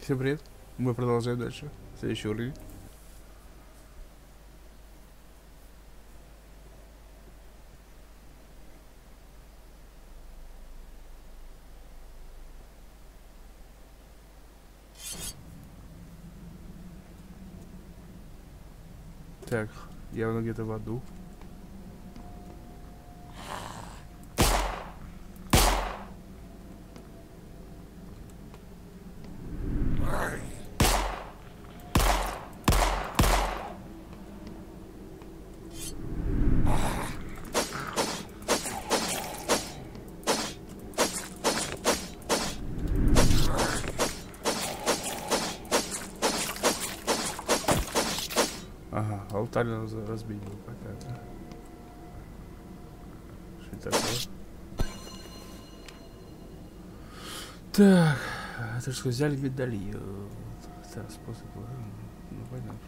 Всем привет. Мы продолжаем дальше. Следующий уровень. Так, явно где-то в аду. Разбить был какая-то. Что такое? Так, это что, взяли медальон. Так, способ... э, Ну, понятно.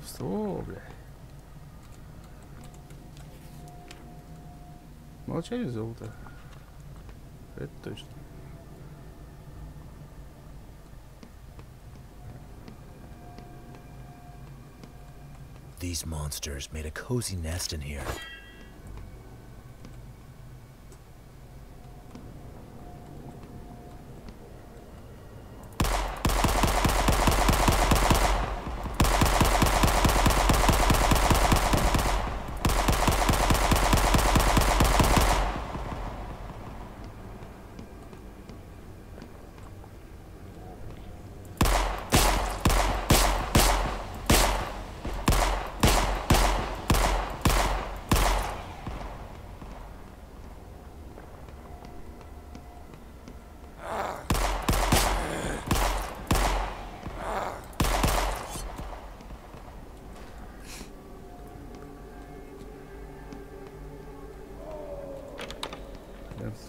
Колдовство, бля. Молчание золото. Это точно. These monsters made a cozy nest in here.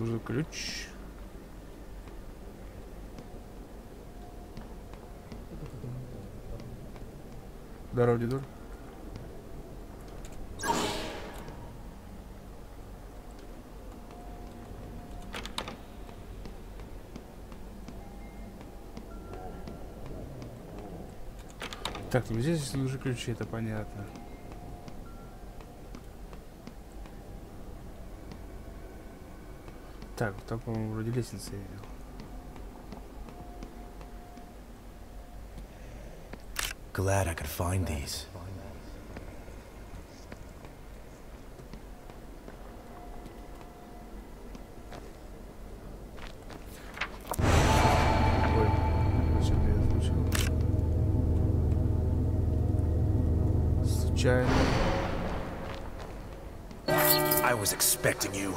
Служил ключ. Здорово, дедур. Так, ну здесь уже ключи, это понятно. Так, там, по-моему, вроде лестницы я видел. Glad I could find these. Ой, зачем я это включил? Случайно. I was expecting you.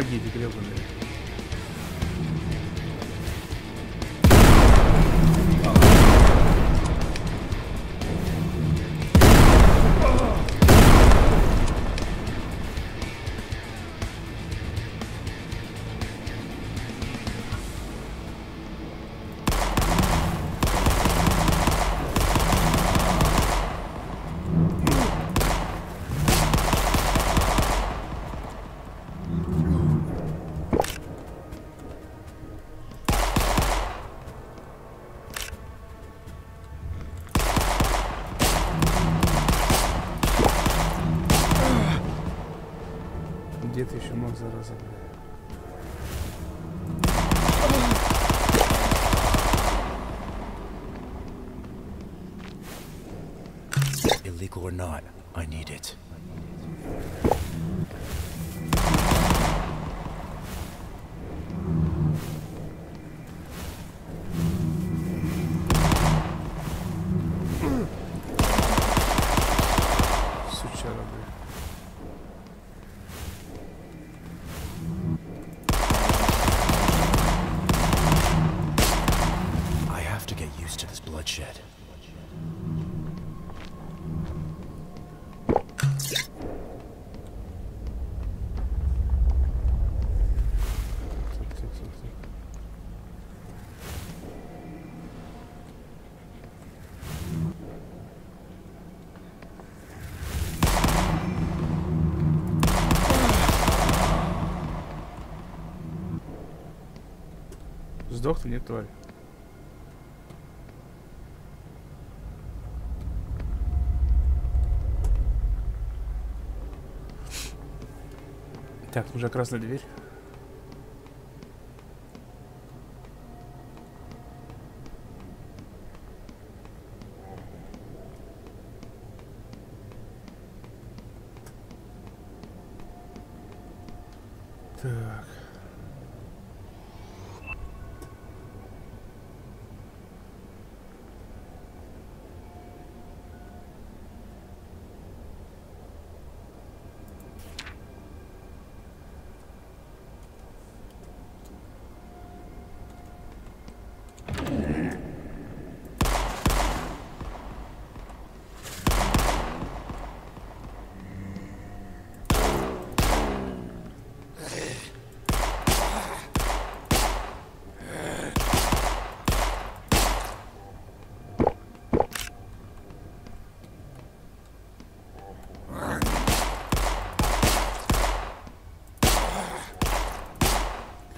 Магии эти мог, зараза, блядь? Illegal or not, I need it. Сдохни, не тварь. Так, уже красная дверь. Так.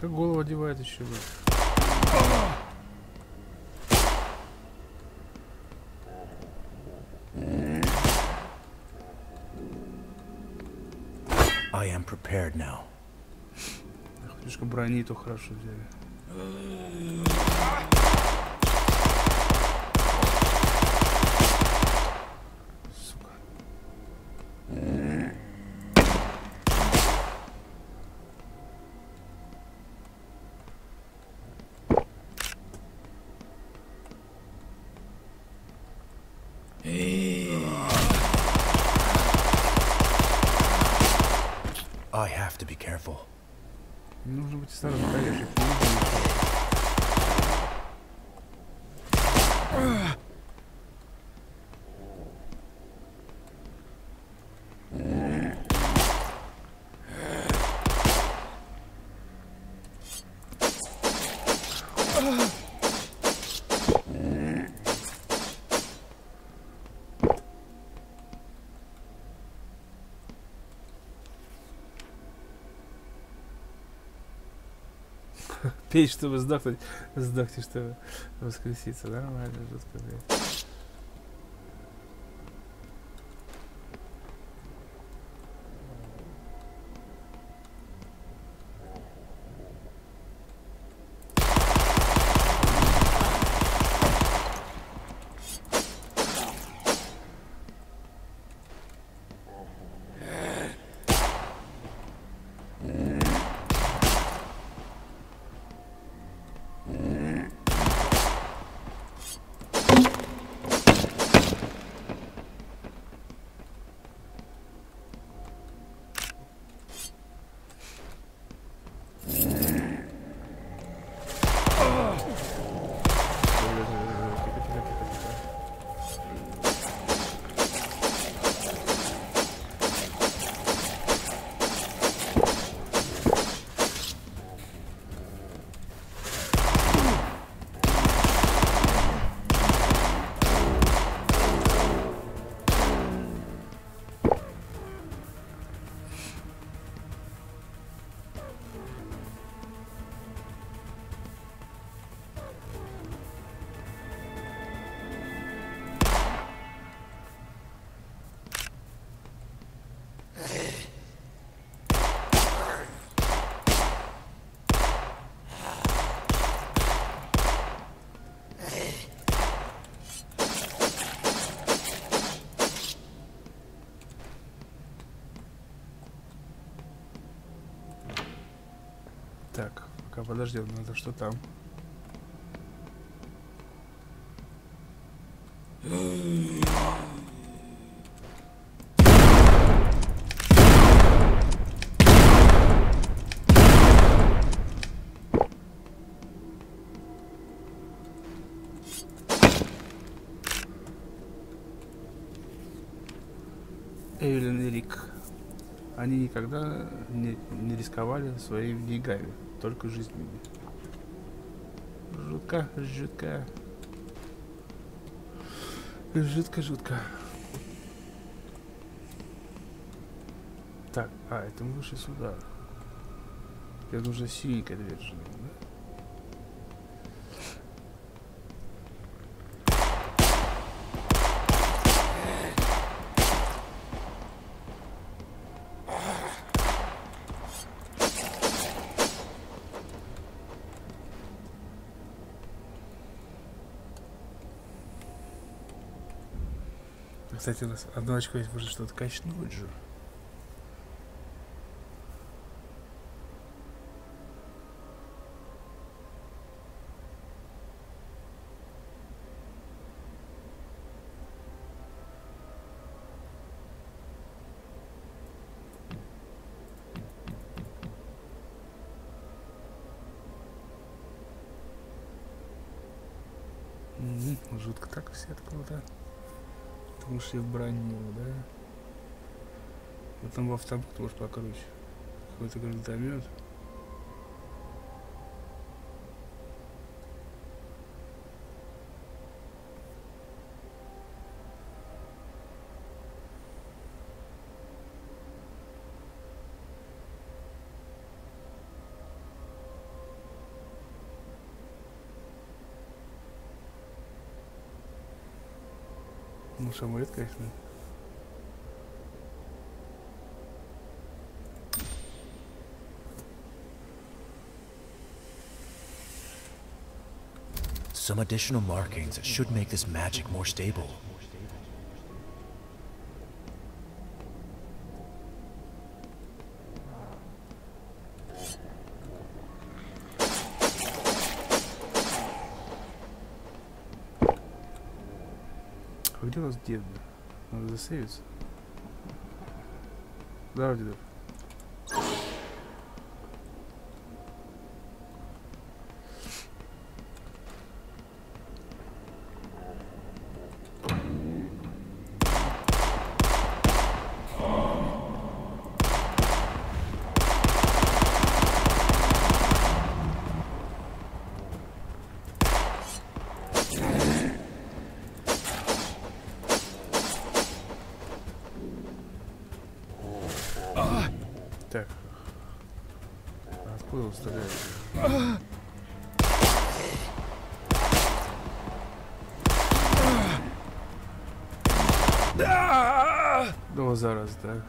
Как голову одевает еще, блядь. I am prepared now. Слишком брони то хорошо взяли. Нужно быть осторожным, Пей, чтобы сдохнуть. Сдохни, чтобы воскреситься. Нормально, жутко, блядь. Пока подождем, надо что там. Эвелин и Рик. Они никогда не, не рисковали своими деньгами, только жизнями. Жутко, жутко. Жутко, жутко. Так, а, это мы вышли сюда. Это уже синенькая дверь да? Кстати, у нас одно очко есть, может что-то качнуть же. Жутко так все. Потому что я в броню, да? Вот там в автомат может покруче. Какой-то гранатомет. Some additional markings should make this magic more stable. А где у нас дед? Надо засейвиться. Здорово, дедов. Так. А Откуда он стреляет? Ну, зараз, так.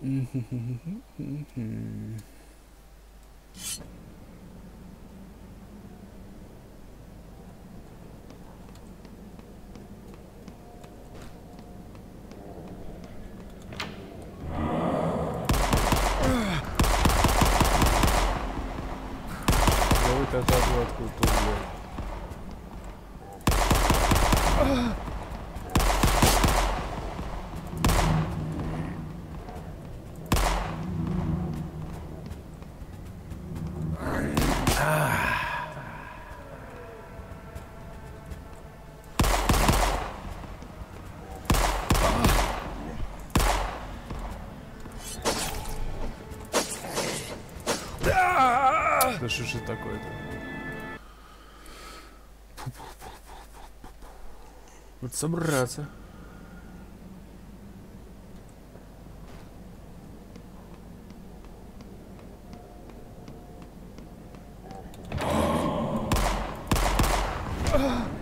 Да это что же такое-то? Вот собраться. Ugh.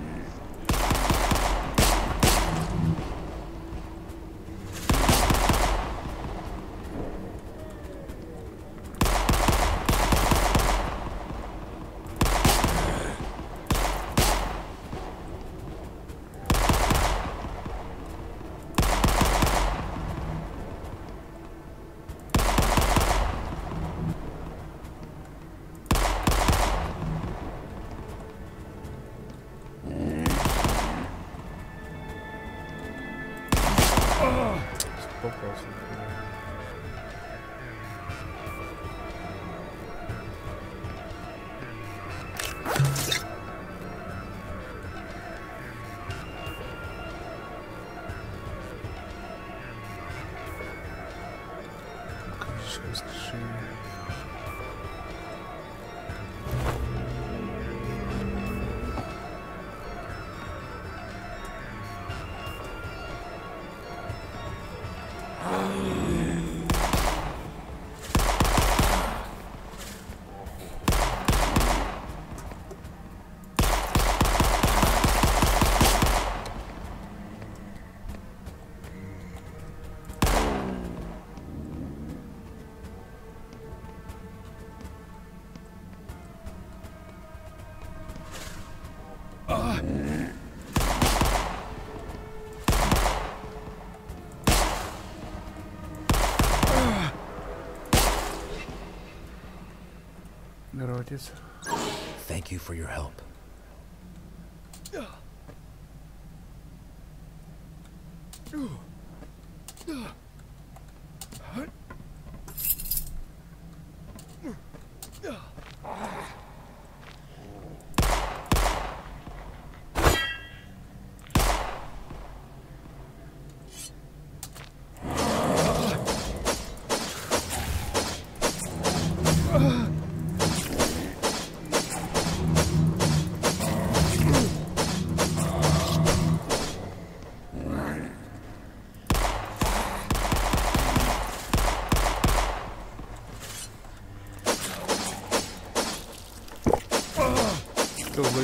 Thank you for your help. Что вы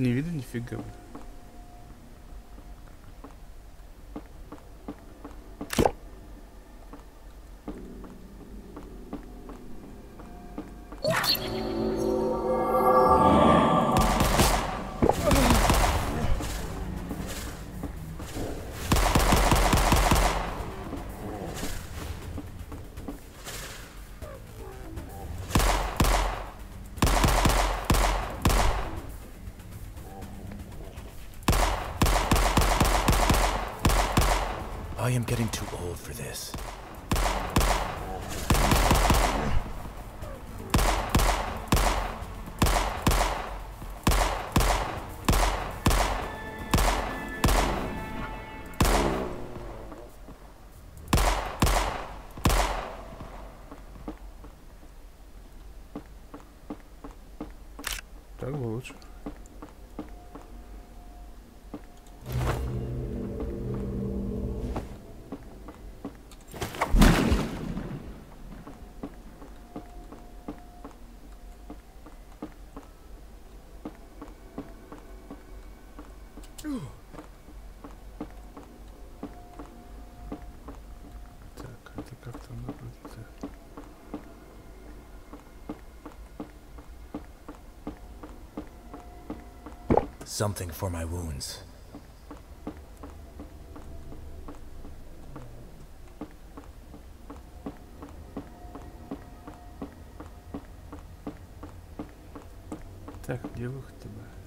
Не видно нифига. For this. Так, это как там находится? Something for my wounds. Так, где выход тебя?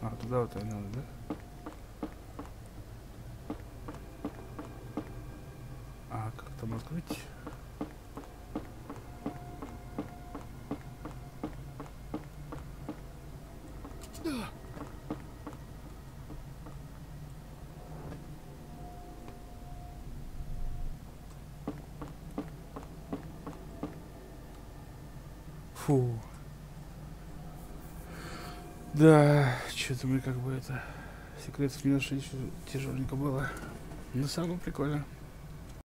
А, туда вот надо, да? А, как там открыть? Фу. Да что-то мы как бы это... Секретов не нашли, еще тяжеленько было. Но самое прикольно.